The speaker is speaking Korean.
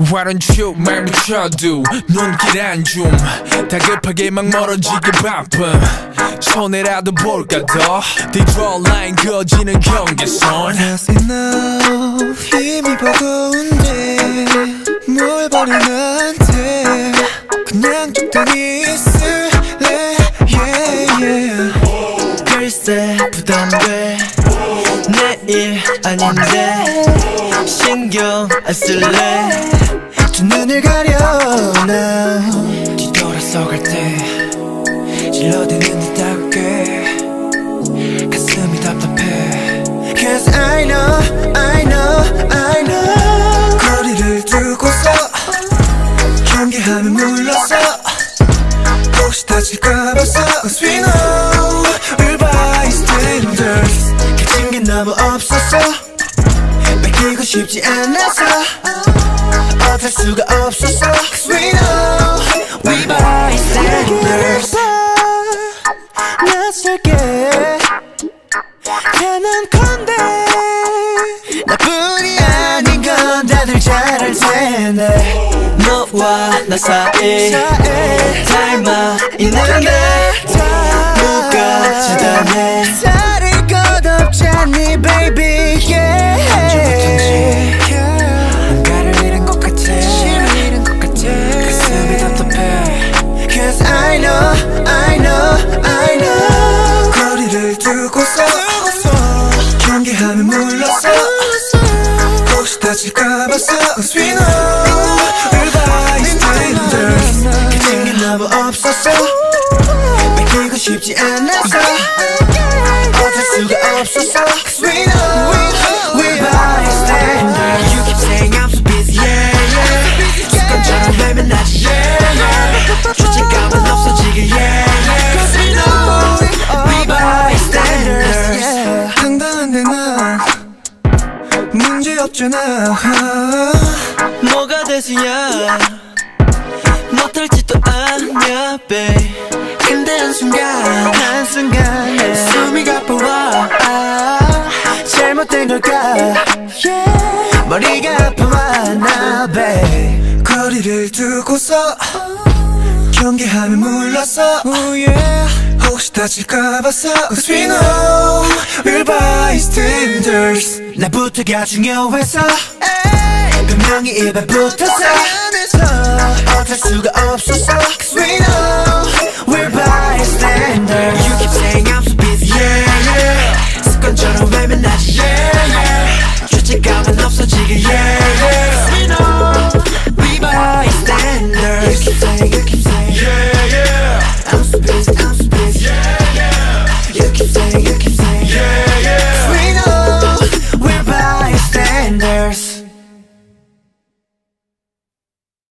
Why don't you 말 붙여도 눈길 안줌. 다급하게 막 멀어지게 바쁨. 손해라도 볼까 더? 뒤돌 라인 그어지는 경계선 That's enough 힘이 버거운데 뭘 버려 나한테 그냥 적당히 있을래? Yeah, yeah. 글쎄 부담돼. 내일 아닌데 신경 안 쓸래 두 눈을 가려 나. 뒤돌아서 갈 때 질러대는 듯하고 꽤 가슴이 답답해. Cause I know, I know, I know. 거리를 두고서 경계하면 물러서 혹시 다칠까 봐서 Cause we know we're bystanders 가진 게 너무 없어서 뺏기고 싶지 않아서 수가 Cause we know we bystanders 낯설게 단언컨대 나뿐이 아닌 건 다들 잘 알 텐데. 너와 나 사이 닮아 있는데 물러서 혹시 다칠까 봐서 Cause we know we're bystanders 가진 게 너무 없어서 뺏기고 싶지 않아서 어쩔 수가 없어서 Cause we know 문제 없잖아 뭐가 대수야. 못할지도 않냐 babe. 근데 한순간 한순간 에. 숨이 가빠와 아, 잘못된 걸까? Yeah. 머리가 아파와 나 babe. 거리를 두고서 경계하면 물러서 oh, yeah. 혹시 다칠까 봐서 Cause we know we're bystanders 나부터가 중요해서 분명히 입에 붙어서 어쩔 수가 없어서 Cause we know